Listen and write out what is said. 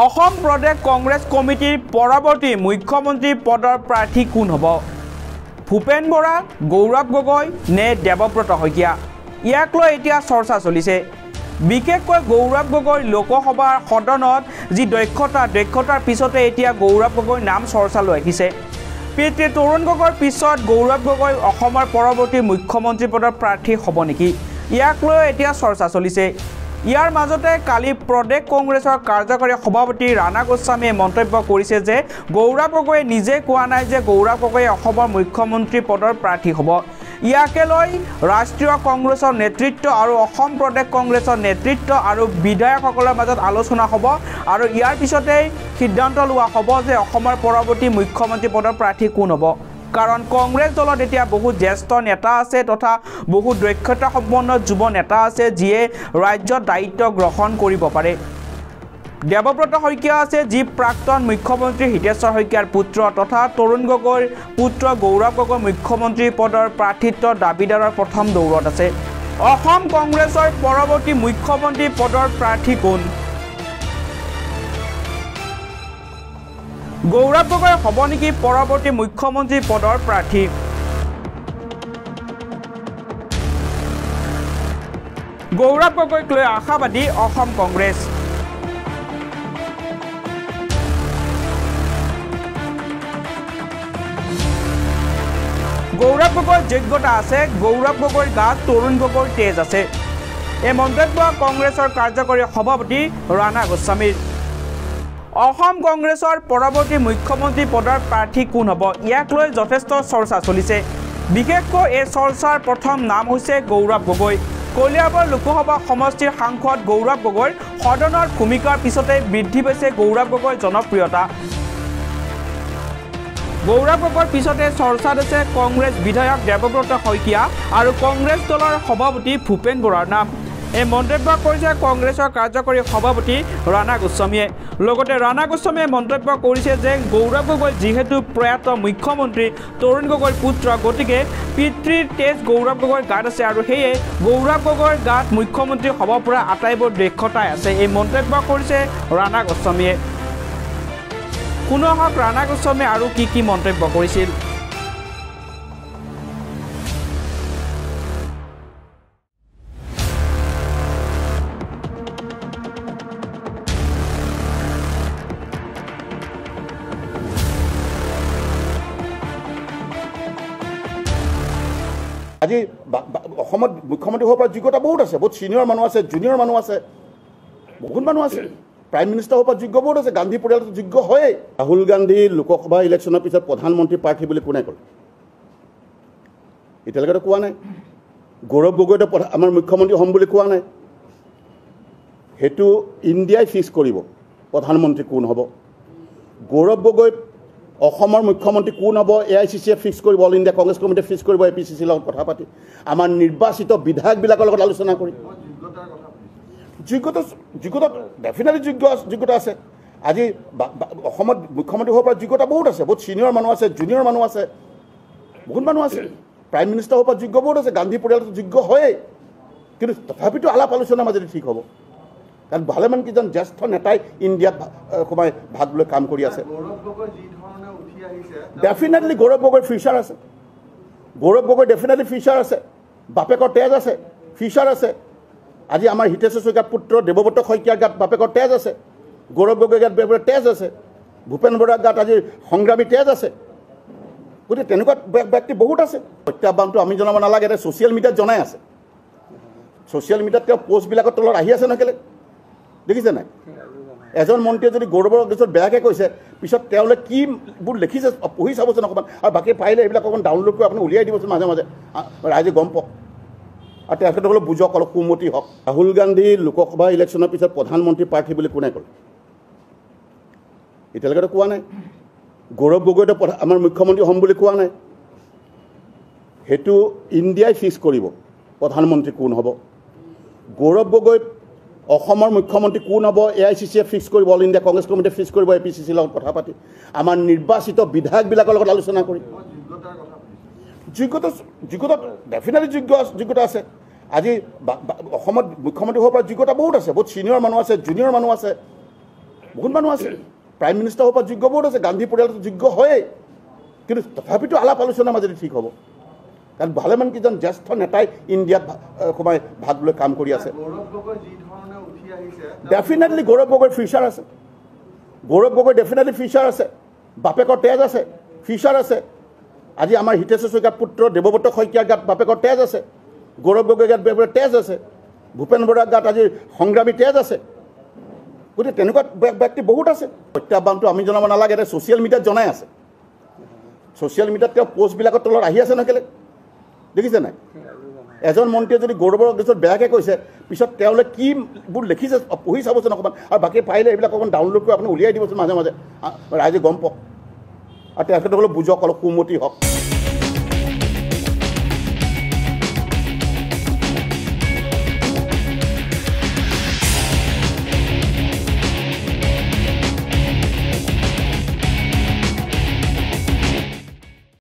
অসম প্ৰদেশ কংগ্ৰেছ কমিটিৰ পৰৱৰ্তী মুখ্যমন্ত্ৰী পদৰ প্ৰাৰ্থী কোন হ'ব? ভূপেন বৰা গৌৰৱ গগৈ নে দেৱব্ৰত শইকীয়া? ইয়াক লৈ এতিয়া চৰ্চা চলিছে। বিশেষকৈ গৌৰৱ গগৈ লোকসভাৰ সদনত যি দক্ষতা দক্ষতাৰ পিছতে এতিয়া গৌৰৱ গগৈৰ নাম চৰ্চালৈ আহিছে। পিতৃ তৰুণ গগৈৰ পিছত গৌৰৱ গগৈ অসমৰ পৰৱৰ্তী মুখ্যমন্ত্ৰী পদৰ প্ৰাৰ্থী হ'ব নেকি? ইয়াক লৈ এতিয়া চৰ্চা চলিছে। ইয়াৰ মাজতে কালি প্ৰদেশ কংগ্ৰেছৰ কাৰ্যকাৰী সভাপতি ৰাণা গোস্বামীয়ে মন্তব্য কৰিছে যে গৌৰৱ গগৈয়ে নিজে কোৱা নাই যে গৌৰৱ গগৈয়ে অসমৰ মুখ্যমন্ত্ৰী পদৰ প্ৰাৰ্থী হ'ব। ইয়াকে লৈ ৰাষ্ট্ৰীয় কংগ্ৰেছৰ নেতৃত্ব আৰু অসম প্ৰদেশ কংগ্ৰেছৰ নেতৃত্ব আৰু বিধায়কসকলৰ মাজত আলোচনা হ'ব আৰু ইয়াৰ পিছতেই সিদ্ধান্ত লোৱা হ'ব যে অসমৰ পৰৱৰ্তী মুখ্যমন্ত্ৰী পদৰ প্ৰাৰ্থী কোন হ'ব। কাৰণ কংগ্ৰেছ দলত এতিয়া বহু জ্যেষ্ঠ নেতা আছে তথা বহু দক্ষতা সম্পন্ন যুৱ নেতা আছে যিয়ে ৰাজ্যত দায়িত্ব গ্ৰহণ কৰিব পাৰে। দেৱব্ৰত শইকীয়া আছে যি প্ৰাক্তন মুখ্যমন্ত্ৰী হিতেশ্বৰ শইকীয়াৰ পুত্ৰ তথা তৰুণ গগৈৰ পুত্ৰ গৌৰৱ গগৈ মুখ্যমন্ত্ৰী পদৰ প্ৰাৰ্থিত্বৰ দাবীদাৰৰ প্ৰথম দৌৰত আছে। অসম কংগ্ৰেছৰ পৰৱৰ্তী মুখ্যমন্ত্ৰী পদৰ প্ৰাৰ্থী কোন? গৌৰৱ গগৈ হ'ব নেকি পৰৱৰ্তী মুখ্যমন্ত্ৰী পদৰ প্ৰাৰ্থী? গৌৰৱ গগৈক লৈ আশাবাদী অসম কংগ্ৰেছ। গৌৰৱ গগৈৰ যোগ্যতা আছে গৌৰৱ গগৈৰ গাত তৰুণ গগৈৰ তেজ আছে। এই মন্তব্য কংগ্ৰেছৰ কাৰ্যকৰী সভাপতি ৰাণা গোস্বামীৰ। অসম কংগ্ৰেছৰ পৰৱৰ্তী মুখ্যমন্ত্ৰী পদৰ প্ৰাৰ্থী কোন হ'ব? ইয়াক লৈ যথেষ্ট চৰ্চা চলিছে। বিশেষকৈ এই চৰ্চাৰ প্ৰথম নাম হৈছে গৌৰৱ গগৈ। কলিয়াবৰ লোকসভা সমষ্টিৰ সাংসদ গৌৰৱ গগৈৰ সদনৰ ভূমিকাৰ পিছতে বৃদ্ধি পাইছে গৌৰৱ গগৈৰ জনপ্ৰিয়তা। গৌৰৱ গগৈৰ পিছতে চৰ্চাত আছে কংগ্ৰেছ বিধায়ক দেৱব্ৰত শইকীয়া আৰু কংগ্ৰেছ দলৰ সভাপতি ভূপেন বৰাৰ নাম। এই মন্তব্য কৰিছে কংগ্ৰেছৰ কাৰ্যকৰী সভাপতি ৰাণা গোস্বামীয়ে। লগতে ৰাণা গোস্বামীয়ে মন্তব্য কৰিছে যে গৌৰৱ গগৈ যিহেতু প্ৰয়াত মুখ্যমন্ত্ৰী তৰুণ গগৈৰ পুত্ৰ গতিকে পিতৃৰ তেজ গৌৰৱ গগৈৰ গাত আছে আৰু সেয়ে গৌৰৱ গগৈৰ গাত মুখ্যমন্ত্ৰী হ'ব পৰা আটাইবোৰ দক্ষতাই আছে এই মন্তব্য কৰিছে ৰাণা গোস্বামীয়ে। শুনো আহক ৰাণা গোস্বামীয়ে আৰু কি কি মন্তব্য কৰিছিল। আজি অসমত মুখ্যমন্ত্ৰী হ'ব পৰা যোগ্যতা বহুত আছে বহুত ছিনিয়ৰ মানুহ আছে জুনিয়ৰ মানুহ আছে বহুত মানুহ আছে। প্ৰাইম মিনিষ্টাৰ হ'ব পৰা যোগ্য বহুত আছে গান্ধী পৰিয়ালটো যোগ্য হয়েই। ৰাহুল গান্ধী লোকসভা ইলেকশ্যনৰ পিছত প্ৰধানমন্ত্ৰী প্ৰাৰ্থী বুলি কোনে ক'লে? এতিয়ালৈকেতো কোৱা নাই। গৌৰৱ গগৈতো আমাৰ মুখ্যমন্ত্ৰী হ'ম বুলি কোৱা নাই। সেইটো ইণ্ডিয়াই ফিক্স কৰিব প্ৰধানমন্ত্ৰী কোন হ'ব? গৌৰৱ গগৈ অসমৰ মুখ্যমন্ত্ৰী কোন হ'ব? এ আই চি চিয়ে ফিক্স কৰিব অল ইণ্ডিয়া কংগ্ৰেছ কমিটিয়ে ফিক্স কৰিব এ পি চি চিৰ লগত কথা পাতি আমাৰ নিৰ্বাচিত বিধায়কবিলাকৰ লগত আলোচনা কৰি। যোগ্যতা যোগ্যতা ডেফিনেটলি যোগ্য যোগ্যতা আছে। আজি অসমত মুখ্যমন্ত্ৰী হ'ব পৰা যোগ্যতা বহুত আছে বহুত ছিনিয়ৰ মানুহ আছে জুনিয়ৰ মানুহ আছে বহুত মানুহ আছে। প্ৰাইম মিনিষ্টাৰ হ'ব পৰা যোগ্য বহুত আছে গান্ধী পৰিয়ালটো যোগ্য হয়েই। কিন্তু তথাপিতো আলাপ আলোচনাৰ মাজেদি ঠিক হ'ব। কাৰণ ভালেমান কেইজন জ্যেষ্ঠ নেতাই ইণ্ডিয়াত সোমাই ভাগ লৈ কাম কৰি আছে। ডেফিনেটলি গৌৰৱ গগৈৰ ফিউচাৰ আছে। গৌৰৱ গগৈ ডেফিনেটলি ফিউচাৰ আছে। বাপেকৰ তেজ আছে। ফিউচাৰ আছে। আজি আমাৰ হিতেশ্বৰ শইকীয়াৰ পুত্ৰ দেৱব্ৰত শইকীয়াৰ গাত বাপেকৰ তেজ আছে। গৌৰৱ গগৈৰ গাত তেজ আছে। ভূপেন বৰাৰ গাত আজি সংগ্ৰামী তেজ আছে। গতিকে তেনেকুৱা ব্য- ব্যক্তি বহুত আছে। প্ৰত্যাহ্বানটো আমি জনাব নালাগে এতিয়া ছ'চিয়েল মিডিয়াত জনাই আছে। ছ'চিয়েল মিডিয়াত তেওঁ পষ্টবিলাকৰ তলত আহি আছে নহয় কেলৈ? দেখিছে নাই? এজন মন্ত্ৰীয়ে যদি গৌৰৱৰ পিছত বেয়াকৈ কৈছে পিছত তেওঁলোকে কিবোৰ লিখিছে পঢ়ি চাবচোন অকণমান আৰু বাকী পাৰিলে এইবিলাক অকণমান ডাউনলোড কৰি আপুনি উলিয়াই দিবচোন মাজে মাজে। ৰাইজে গম পাওক। আৰু তেখেতসকলে বুজক অলপ সুমতি হওক। ৰাহুল গান্ধী লোকসভা ইলেকশ্যনৰ পিছত প্ৰধানমন্ত্ৰী প্ৰাৰ্থী বুলি কোনে ক'লে? এতিয়ালৈকেতো কোৱা নাই। গৌৰৱ গগৈতো প্ৰধা- আমাৰ মুখ্যমন্ত্ৰী হ'ম বুলি কোৱা নাই। সেইটো ইণ্ডিয়াই ফিক্স কৰিব। প্ৰধানমন্ত্ৰী কোন হ'ব? গৌৰৱ গগৈ অসমৰ মুখ্যমন্ত্ৰী কোন হ'ব? এ আই চি চিয়ে ফিক্স কৰিব অল ইণ্ডিয়া কংগ্ৰেছ কমিটিয়ে ফিক্স কৰিব এ পি চি চিৰ লগত কথা পাতি। আমাৰ নিৰ্বাচিত বিধায়কবিলাকৰ লগত আলোচনা কৰি। যোগ্যতা যোগ্যতা ডেফিনেটলি যোগ্য যোগ্যতা আছে। আজি অসমত মুখ্যমন্ত্ৰী হ'ব পৰা যোগ্যতা বহুত আছে। বহুত ছিনিয়ৰ মানুহ আছে জুনিয়ৰ মানুহ আছে। বহুত মানুহ আছে। প্ৰাইম মিনিষ্টাৰ হ'ব পৰা যোগ্য বহুত আছে। গান্ধী পৰিয়ালটো যোগ্য হয়েই। কিন্তু তথাপিতো আলাপ আলোচনাৰ মাজেদি ঠিক হ'ব। কাৰণ ভালেমান কেইজন জ্যেষ্ঠ নেতাই ইণ্ডিয়াত সোমাই ভাগ লৈ কাম কৰি আছে। গগৈ ডেফিনেটলি গৌৰৱ গগৈৰ ফিউচাৰ আছে। গৌৰৱ গগৈ ডেফিনেটলি ফিউচাৰ আছে। বাপেকৰ তেজ আছে। ফিউচাৰ আছে। আজি আমাৰ হিতেশ্বৰ শইকীয়াৰ পুত্ৰ দেৱব্ৰত শইকীয়াৰ গাত বাপেকৰ তেজ আছে। গৌৰৱ গগৈৰ গাত বাপেকৰ তেজ আছে। ভূপেন বৰাৰ গাত আজি সংগ্ৰামী তেজ আছে। গতিকে তেনেকুৱা ব্য- ব্যক্তি বহুত আছে। প্ৰত্যাহ্বানটো আমি জনাব নালাগে এতিয়া ছ'চিয়েল মিডিয়াত জনাই আছে। ছ'চিয়েল মিডিয়াত তেওঁ পষ্টবিলাকৰ তলত আহি আছে নহয় কেলৈ? দেখিছে নাই? এজন মন্ত্ৰীয়ে যদি গৌৰৱৰ পিছত বেয়াকৈ কৈছে পিছত তেওঁলোকে কিবোৰ লিখিছে পঢ়ি চাবচোন অকণমান। আৰু বাকী পাৰিলে এইবিলাক অকণমান ডাউনলোড কৰি আপুনি উলিয়াই দিবচোন মাজে মাজে। ৰাইজে গম পাওক। আৰু তেখেতসকলক বুজক অলপ সুমতি হওক।